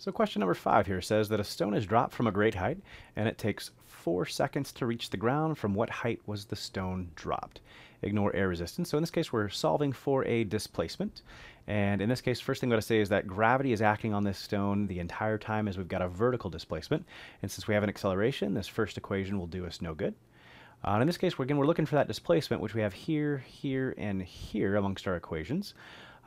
So question number five here says that a stone is dropped from a great height and it takes four seconds to reach the ground. From what height was the stone dropped? Ignore air resistance. So in this case, we're solving for a displacement. And in this case, first thing I'm going to say is that gravity is acting on this stone the entire time as we've got a vertical displacement. And since we have an acceleration, this first equation will do us no good. Uh, and in this case, we're, again, we're looking for that displacement, which we have here, here, and here amongst our equations.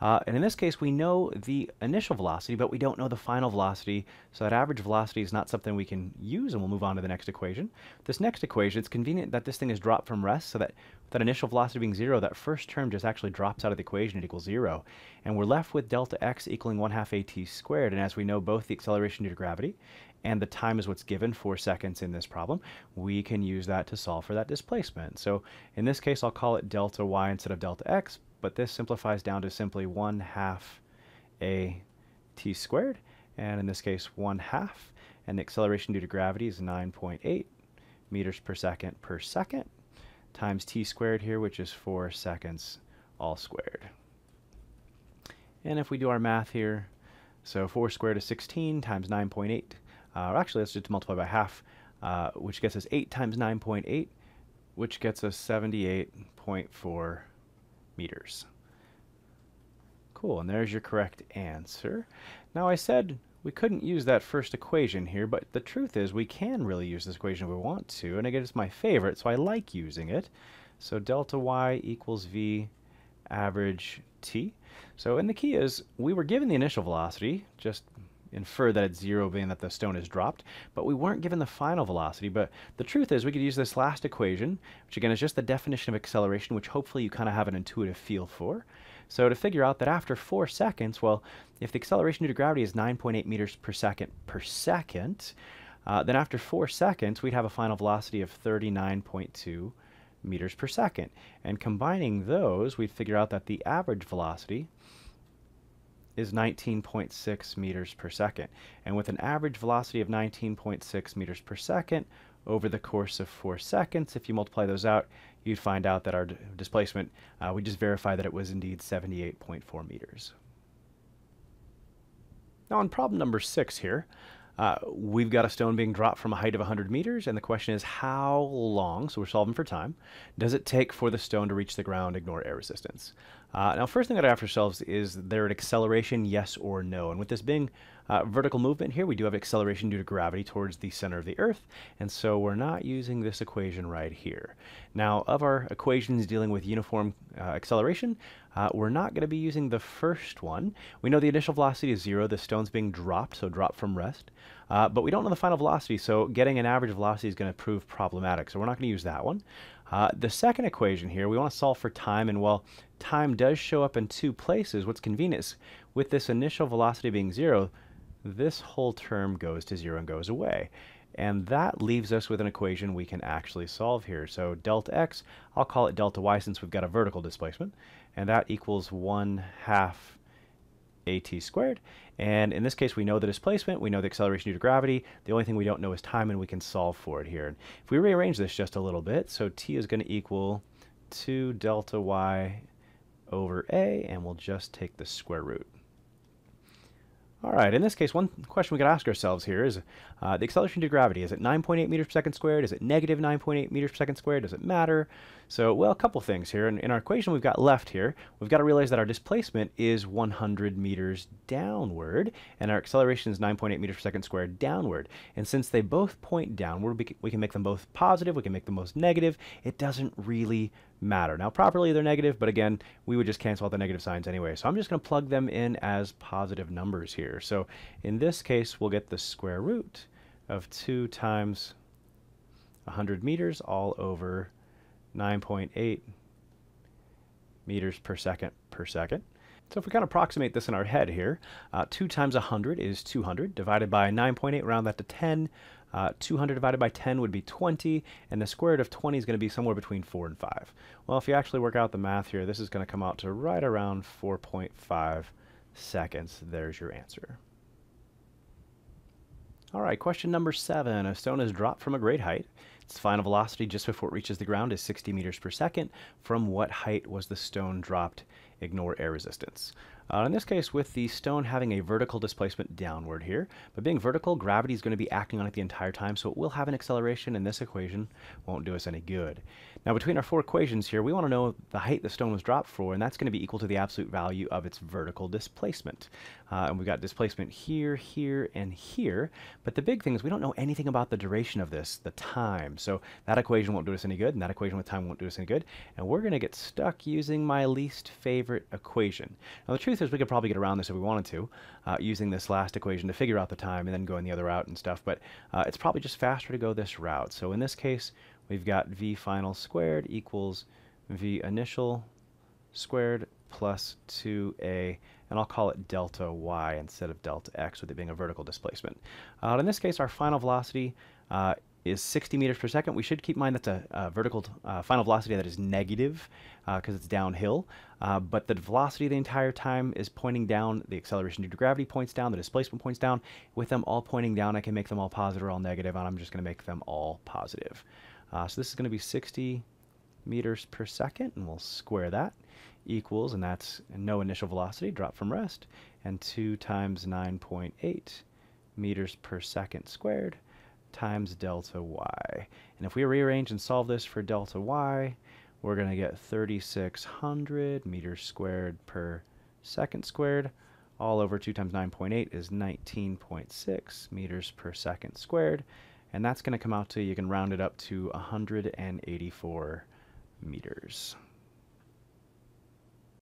Uh, and in this case, we know the initial velocity, but we don't know the final velocity. So that average velocity is not something we can use, and we'll move on to the next equation. This next equation, it's convenient that this thing is dropped from rest, so that that initial velocity being zero, that first term just actually drops out of the equation. It equals zero. And we're left with delta x equaling 1 half at squared. And as we know, both the acceleration due to gravity and the time is what's given, four seconds in this problem, we can use that to solve for that displacement. So in this case, I'll call it delta y instead of delta x, but this simplifies down to simply 1 half a t squared, and in this case 1 half, and the acceleration due to gravity is 9.8 meters per second per second, times t squared here, which is 4 seconds all squared. And if we do our math here, so 4 squared is 16 times 9.8, uh, or actually let's just multiply by half, uh, which gets us 8 times 9.8, which gets us 78.4 meters. Cool, and there's your correct answer. Now I said we couldn't use that first equation here, but the truth is we can really use this equation if we want to, and again it's my favorite, so I like using it. So delta y equals v average t. So, and the key is we were given the initial velocity, just infer that it's zero being that the stone is dropped, but we weren't given the final velocity. But the truth is we could use this last equation, which again is just the definition of acceleration, which hopefully you kind of have an intuitive feel for. So to figure out that after four seconds, well, if the acceleration due to gravity is 9.8 meters per second per second, uh, then after four seconds, we'd have a final velocity of 39.2 meters per second. And combining those, we'd figure out that the average velocity is 19.6 meters per second. And with an average velocity of 19.6 meters per second over the course of four seconds, if you multiply those out, you'd find out that our displacement, uh, we just verify that it was indeed 78.4 meters. Now on problem number six here, uh, we've got a stone being dropped from a height of 100 meters, and the question is how long, so we're solving for time, does it take for the stone to reach the ground, ignore air resistance? Uh, now, first thing that I ask ourselves is there an acceleration, yes or no? And with this being uh, vertical movement here, we do have acceleration due to gravity towards the center of the Earth, and so we're not using this equation right here. Now, of our equations dealing with uniform uh, acceleration, uh, we're not going to be using the first one. We know the initial velocity is zero, the stone's being dropped, so drop from rest, uh, but we don't know the final velocity, so getting an average velocity is going to prove problematic, so we're not going to use that one. Uh, the second equation here, we want to solve for time, and while time does show up in two places, what's convenient is with this initial velocity being zero, this whole term goes to zero and goes away. And that leaves us with an equation we can actually solve here. So delta x, I'll call it delta y since we've got a vertical displacement, and that equals 1 half at squared. And in this case, we know the displacement, we know the acceleration due to gravity. The only thing we don't know is time, and we can solve for it here. And if we rearrange this just a little bit, so t is going to equal 2 delta y over a, and we'll just take the square root. All right, in this case, one question we could ask ourselves here is uh, the acceleration due to gravity. Is it 9.8 meters per second squared? Is it negative 9.8 meters per second squared? Does it matter? So, well, a couple things here. In, in our equation we've got left here, we've got to realize that our displacement is 100 meters downward, and our acceleration is 9.8 meters per second squared downward. And since they both point downward, we can make them both positive, we can make them both negative. It doesn't really matter. Now, properly they're negative, but again, we would just cancel out the negative signs anyway. So I'm just going to plug them in as positive numbers here. So in this case, we'll get the square root of 2 times 100 meters all over 9.8 meters per second per second. So if we kind of approximate this in our head here, uh, 2 times 100 is 200, divided by 9.8, round that to 10. Uh, 200 divided by 10 would be 20, and the square root of 20 is going to be somewhere between 4 and 5. Well, if you actually work out the math here, this is going to come out to right around 4.5 seconds. There's your answer. All right, question number seven. A stone is dropped from a great height. Its final velocity just before it reaches the ground is 60 meters per second. From what height was the stone dropped? Ignore air resistance. Uh, in this case, with the stone having a vertical displacement downward here, but being vertical, gravity is going to be acting on it the entire time, so it will have an acceleration, and this equation won't do us any good. Now, between our four equations here, we want to know the height the stone was dropped for, and that's going to be equal to the absolute value of its vertical displacement. Uh, and we've got displacement here, here, and here, but the big thing is we don't know anything about the duration of this, the time, so that equation won't do us any good, and that equation with time won't do us any good, and we're going to get stuck using my least favorite equation. Now, the truth is we could probably get around this if we wanted to, uh, using this last equation to figure out the time and then going the other route and stuff, but uh, it's probably just faster to go this route. So in this case, we've got v final squared equals v initial squared plus 2a, and I'll call it delta y instead of delta x, with it being a vertical displacement. Uh, in this case, our final velocity uh, is 60 meters per second. We should keep in mind that's a, a vertical uh, final velocity that is negative because uh, it's downhill, uh, but the velocity the entire time is pointing down. The acceleration due to gravity points down. The displacement points down. With them all pointing down, I can make them all positive or all negative, and I'm just going to make them all positive. Uh, so this is going to be 60 meters per second, and we'll square that equals, and that's no initial velocity, drop from rest, and 2 times 9.8 meters per second squared times delta y. And if we rearrange and solve this for delta y, we're going to get 3,600 meters squared per second squared. All over 2 times 9.8 is 19.6 meters per second squared. And that's going to come out to, you can round it up to 184 meters.